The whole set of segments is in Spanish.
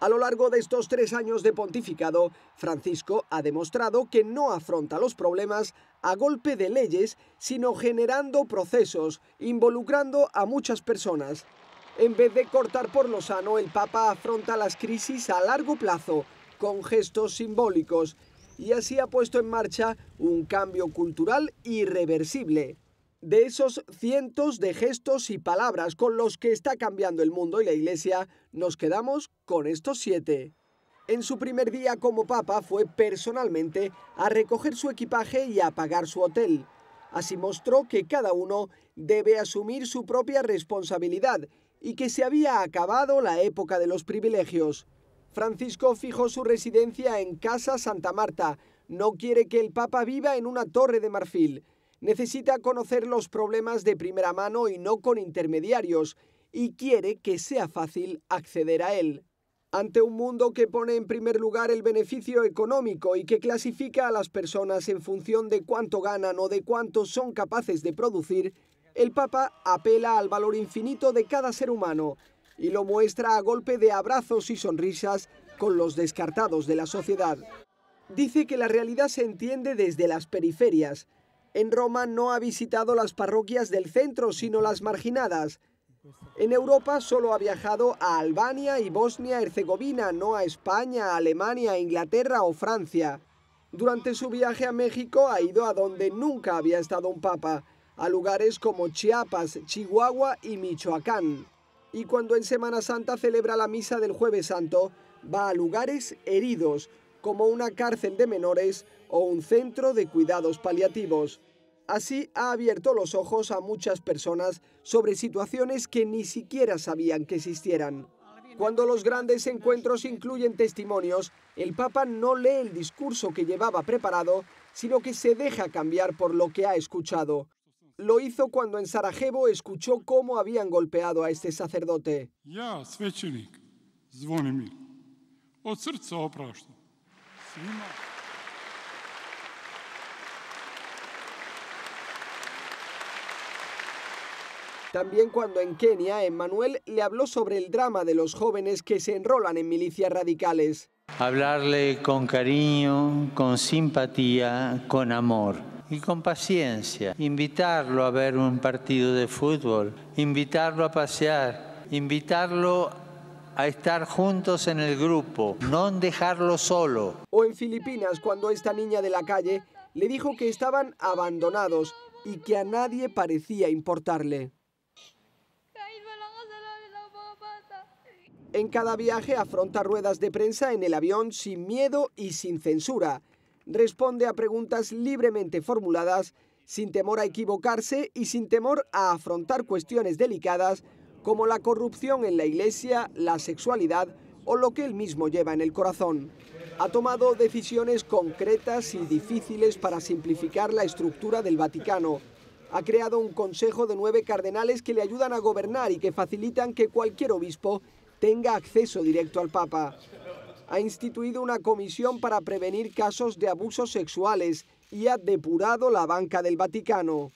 A lo largo de estos tres años de pontificado, Francisco ha demostrado que no afronta los problemas a golpe de leyes, sino generando procesos, involucrando a muchas personas. En vez de cortar por lo sano, el Papa afronta las crisis a largo plazo, con gestos simbólicos, y así ha puesto en marcha un cambio cultural irreversible. De esos cientos de gestos y palabras con los que está cambiando el mundo y la Iglesia, nos quedamos con estos siete. En su primer día como Papa fue personalmente a recoger su equipaje y a pagar su hotel. Así mostró que cada uno debe asumir su propia responsabilidad y que se había acabado la época de los privilegios. Francisco fijó su residencia en Casa Santa Marta. No quiere que el Papa viva en una torre de marfil necesita conocer los problemas de primera mano y no con intermediarios, y quiere que sea fácil acceder a él. Ante un mundo que pone en primer lugar el beneficio económico y que clasifica a las personas en función de cuánto ganan o de cuánto son capaces de producir, el Papa apela al valor infinito de cada ser humano y lo muestra a golpe de abrazos y sonrisas con los descartados de la sociedad. Dice que la realidad se entiende desde las periferias, en Roma no ha visitado las parroquias del centro, sino las marginadas. En Europa solo ha viajado a Albania y Bosnia-Herzegovina, no a España, Alemania, Inglaterra o Francia. Durante su viaje a México ha ido a donde nunca había estado un papa, a lugares como Chiapas, Chihuahua y Michoacán. Y cuando en Semana Santa celebra la misa del jueves santo, va a lugares heridos, como una cárcel de menores o un centro de cuidados paliativos. Así ha abierto los ojos a muchas personas sobre situaciones que ni siquiera sabían que existieran. Cuando los grandes encuentros incluyen testimonios, el Papa no lee el discurso que llevaba preparado, sino que se deja cambiar por lo que ha escuchado. Lo hizo cuando en Sarajevo escuchó cómo habían golpeado a este sacerdote. También cuando en Kenia, Emmanuel le habló sobre el drama de los jóvenes que se enrolan en milicias radicales. Hablarle con cariño, con simpatía, con amor y con paciencia. Invitarlo a ver un partido de fútbol, invitarlo a pasear, invitarlo a estar juntos en el grupo, no dejarlo solo. O en Filipinas, cuando esta niña de la calle le dijo que estaban abandonados y que a nadie parecía importarle. En cada viaje afronta ruedas de prensa en el avión sin miedo y sin censura. Responde a preguntas libremente formuladas, sin temor a equivocarse y sin temor a afrontar cuestiones delicadas como la corrupción en la iglesia, la sexualidad o lo que él mismo lleva en el corazón. Ha tomado decisiones concretas y difíciles para simplificar la estructura del Vaticano. Ha creado un consejo de nueve cardenales que le ayudan a gobernar y que facilitan que cualquier obispo tenga acceso directo al Papa. Ha instituido una comisión para prevenir casos de abusos sexuales y ha depurado la banca del Vaticano.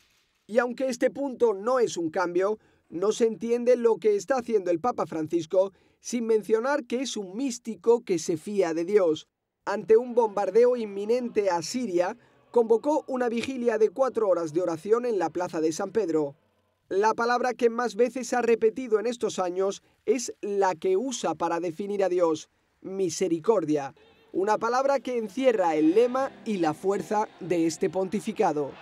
Y aunque este punto no es un cambio, no se entiende lo que está haciendo el Papa Francisco sin mencionar que es un místico que se fía de Dios. Ante un bombardeo inminente a Siria, convocó una vigilia de cuatro horas de oración en la Plaza de San Pedro. La palabra que más veces ha repetido en estos años es la que usa para definir a Dios, misericordia, una palabra que encierra el lema y la fuerza de este pontificado.